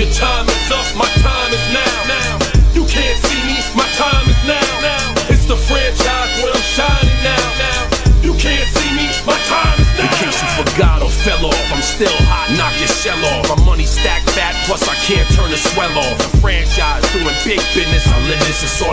Your time is up, my time is now. now. You can't see me, my time is now. now. It's the franchise where I'm shining now. now. You can't see me, my time is now. In case you forgot or fell off, I'm still hot, knock your shell off. My money stacked fat, plus I can't turn the swell off. The franchise doing big business, I live this, it's all